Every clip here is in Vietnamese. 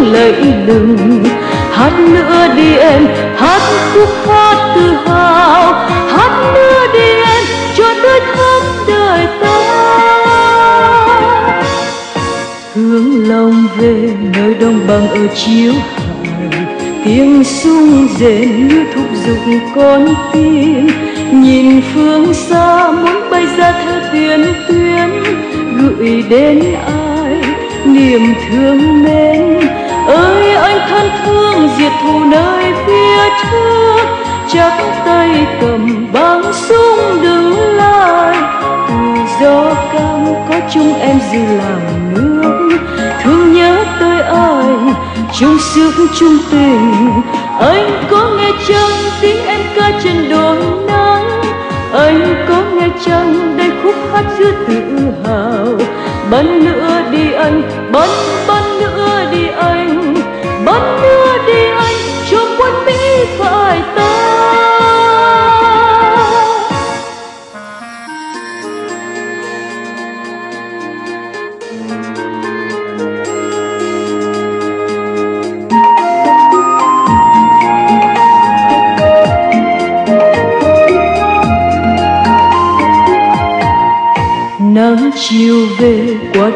những chiến lừng hát nữa đi em, hát khúc hát tự hào. Hát nữa đi em, cho tới thắm đời ta. Hướng lòng về nơi đồng bằng ở chiếu hải tiếng sung rền như thúc giục con tim. Nhìn phương xa muốn bay ra theo tiền tuyến. Gửi đến ai, niềm thương mến ơi, anh thân thương diệt thù nơi phía trước. Chắc tay cầm băng súng đứng lại. Từ gió cam có chung em dư làm nước. Thương nhớ tới anh, chung sức chung tình. Anh có nghe chăng tiếng em ca trên đồi nắng? Anh có nghe chăng đây khúc hát giữa tự hào? Bắn nữa đi anh, bắn bắn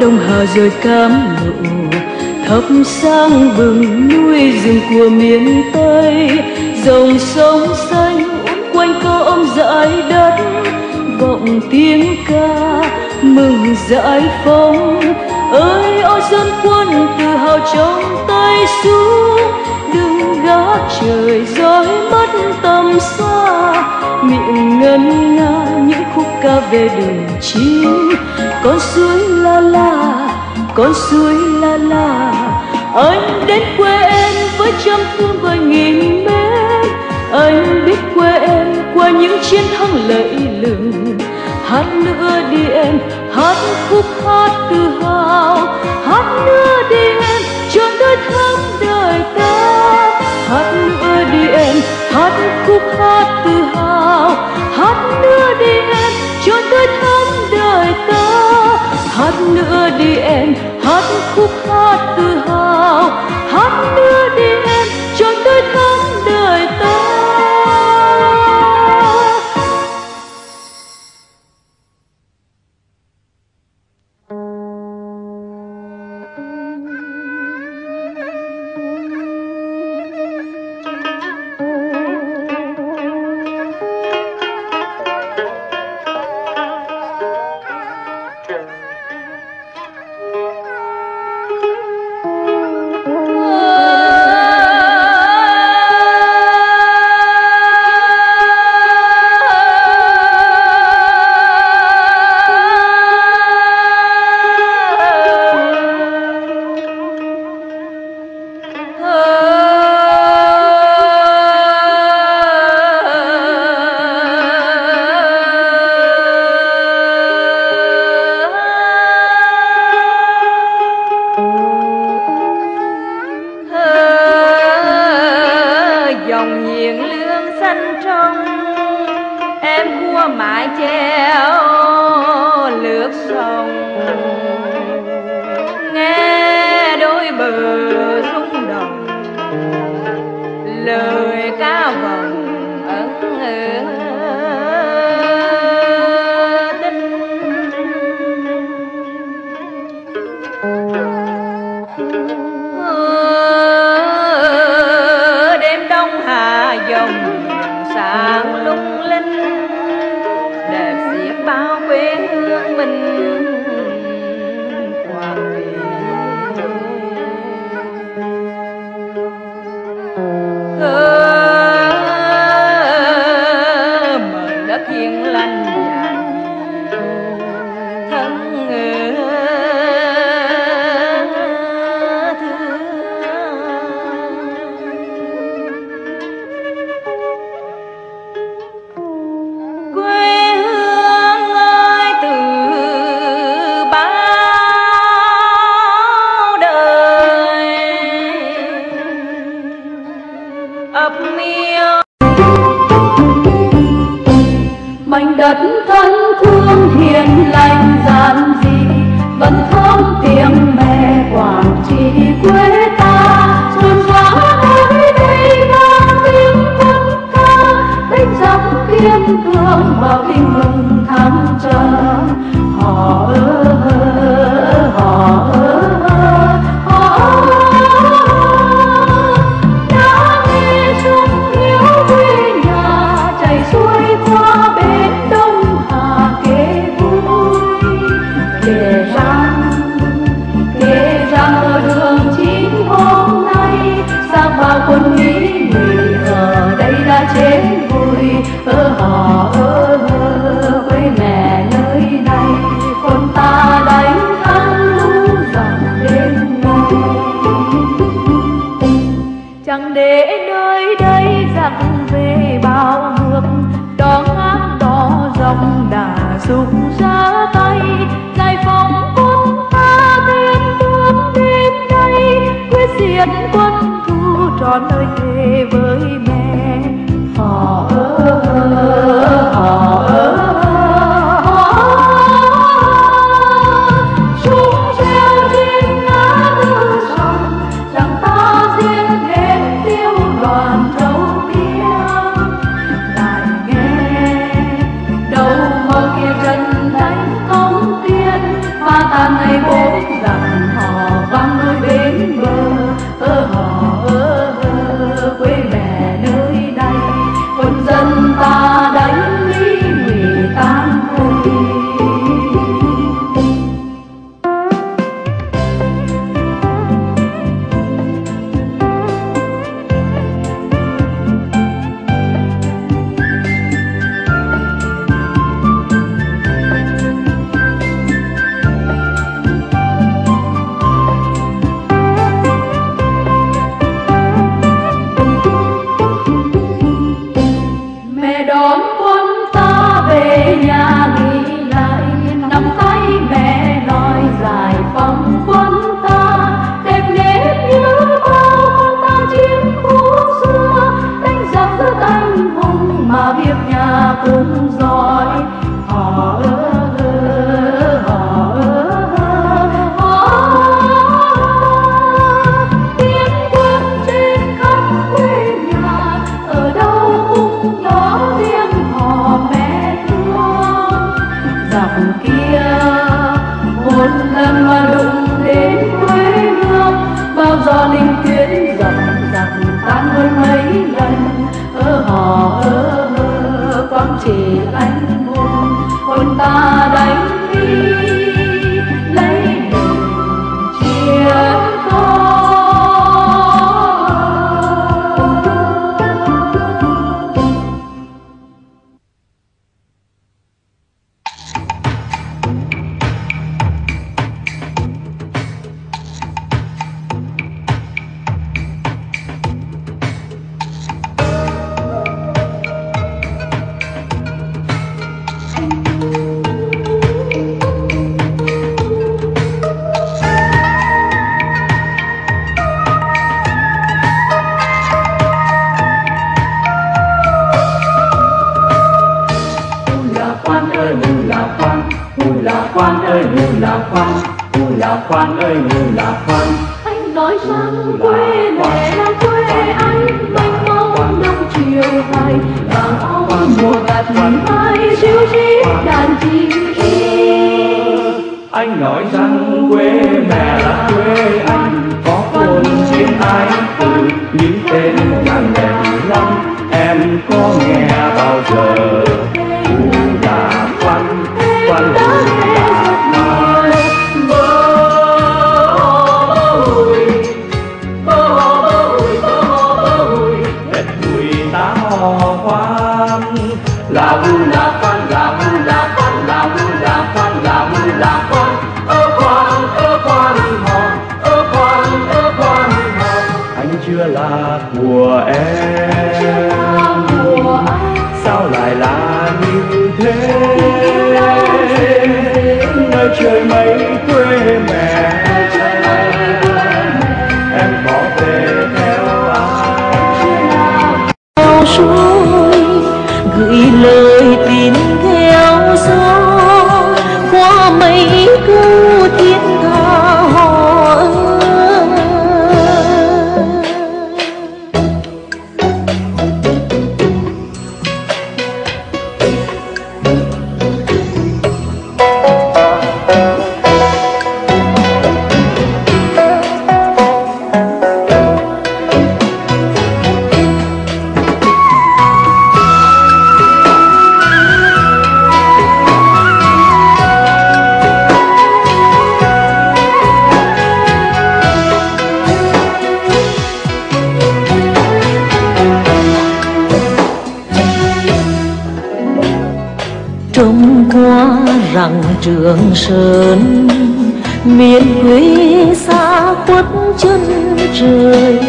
đông hà rồi cam lộ, thắp sáng bừng núi rừng của miền tây. Dòng sông xanh uốn quanh co ôm dải đất, vọng tiếng ca mừng giải phóng ơi ôi dân quân tự hào trong tay xuống đừng gác trời dõi mất tầm xa, miệng ngân nga như ca về đường chim con suối la la, con suối la la. Anh đến quê em với trăm phương và nghìn mến anh biết quê em qua những chiến thắng lẫy lừng. Hát nữa đi em, hát khúc hát tự hào. Hát nữa đi em cho đôi thắm đời ta. Hát nữa đi em, hát khúc hát tự hào. Hát nữa đi cuối tháng đời ta. Hát nữa đi em, hát khúc hát tự hào. Hát nữa đi em, cho tới tháng đời ta. Nghe đôi bờ rung động lời là quan ơi trông rằng trường sơn, miền quê xa khuất chân trời,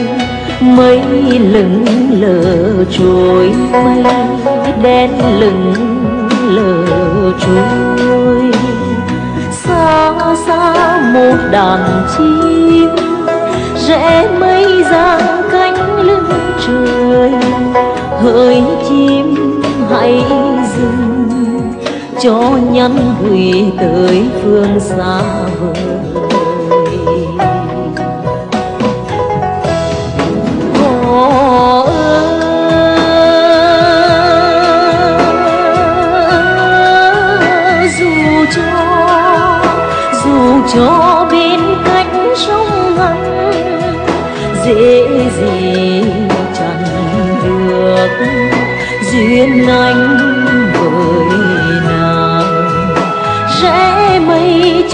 mây lững lờ trôi mây đen lững lờ trôi xa xa một đàn chim, rẽ mây giang cánh lưng trời, hỡi chim hãy dừng cho nhắn gửi tới phương xa.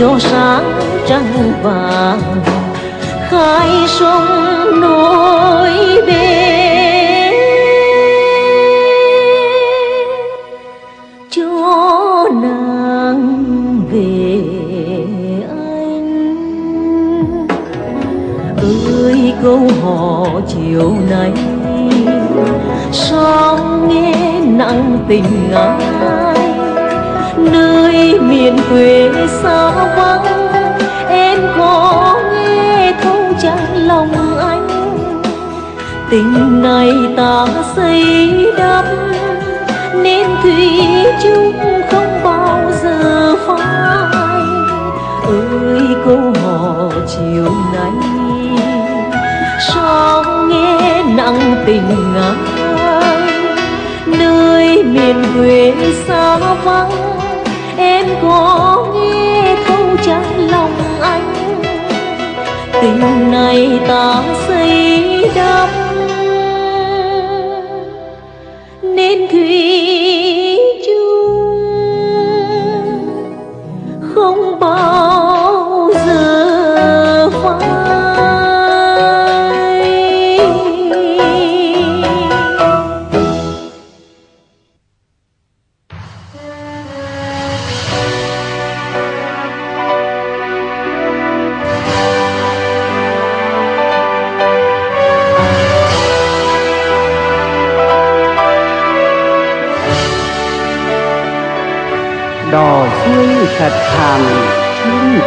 Cho sáng trăng vàng. Khai sông núi lòng anh. Tình này ta xây đắp, nên thủy chung không bao giờ phai. Ơi, câu hò chiều nay, sao nghe nặng tình ai? Nơi miền quê xa vắng, em có tình này ta xây đắp nên thủy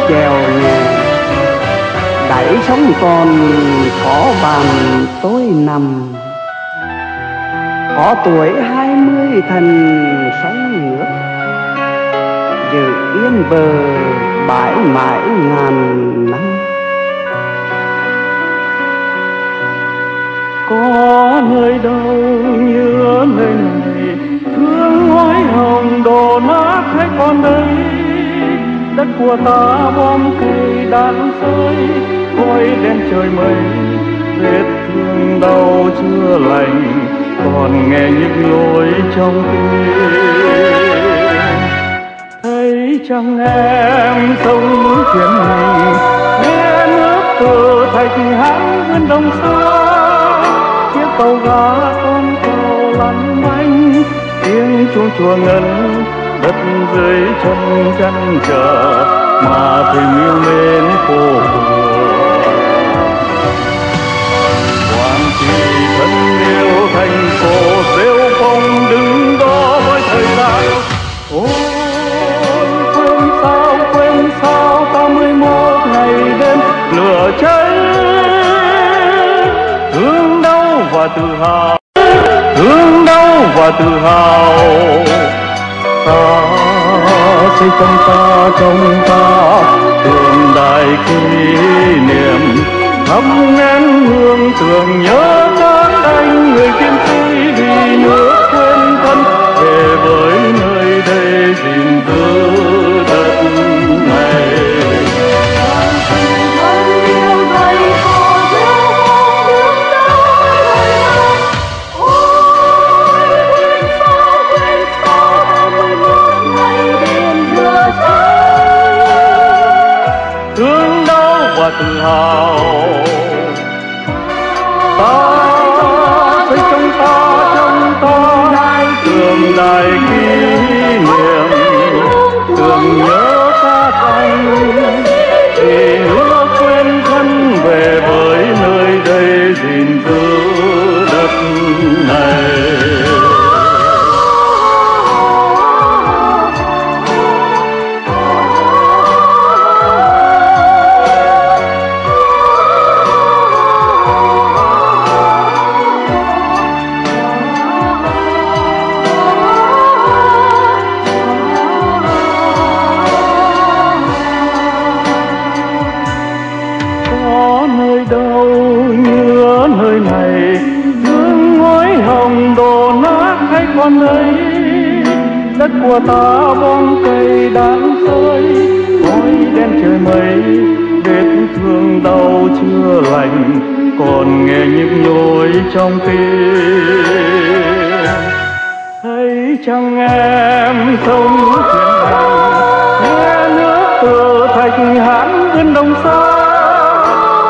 chèo nhà đẩy sóng con khó bàn tối nằm. Có tuổi hai mươi thần sóng nước, giữ yên bờ bãi mãi ngàn năm. Có nơi đâu như nơi này thương hoái hồng đổ nát thấy con đây của ta bom cây đạn rơi khói đen trời mây. Vết thương đau chưa lành, còn nghe những lối trong tim. Thấy chẳng em sông núi chuyển mình nghe nước từ thạch hãng bên đông xa. Chiếc tàu gà con tàu lăn bánh tiếng chuông chùa ngân đất dưới chân chăn chờ mà tình yêu mến cô hoàng trì thân yêu thành phố rêu phong đứng đó với thời gian. Ôi, quên sao quên sao ta mươi một ngày đêm lửa cháy. Thương đau và tự hào, thương đau và tự hào ta. Xây trong ta trong ta, đường đại kỷ niệm. Thắp nén hương tưởng nhớ đến anh người chiến sĩ vì nước night. Trời vết thương đau chưa lành, còn nghe nhức nhối trong tim. Thấy chẳng em sông thuyền đành, nghe nước từ thạch hãn vươn đông xa.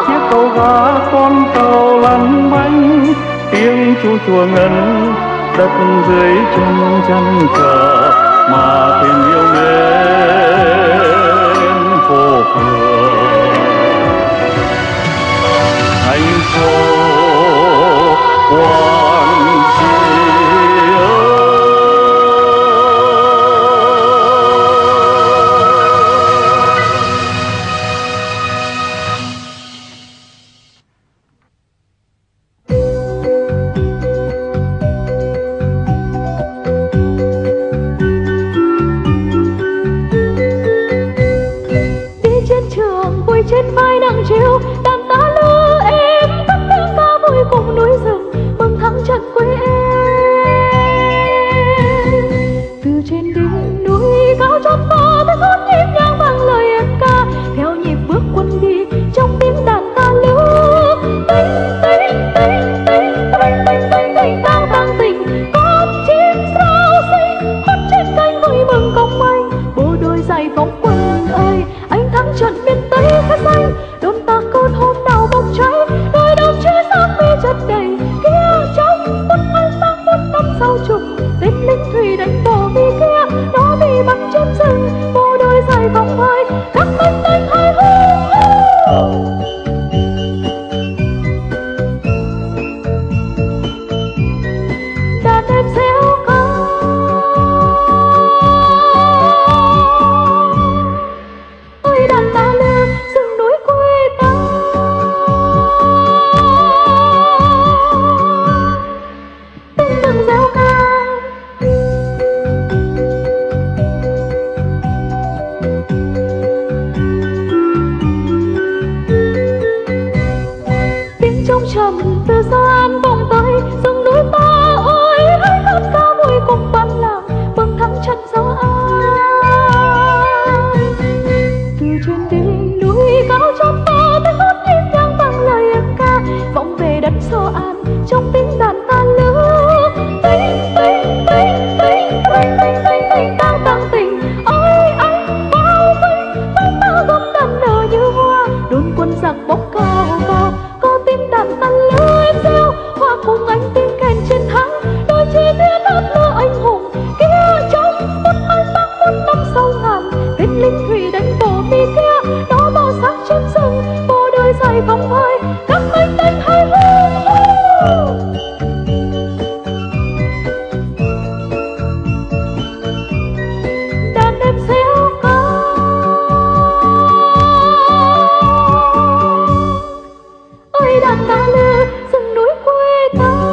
Chiếc cầu gà con tàu lăn bánh, tiếng chu chùa ngân đất dưới chân chân chờ mà tình yêu đến thành phố qua